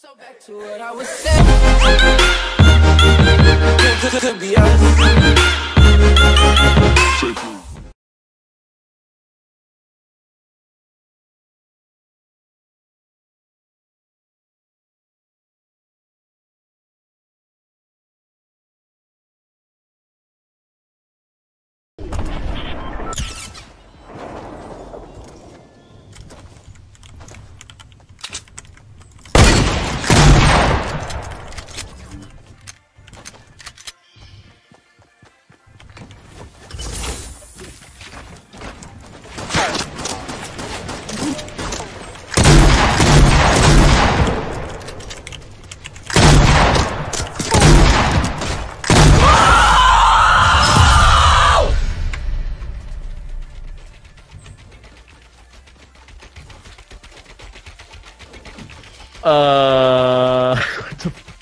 So back to what I was saying. Uh,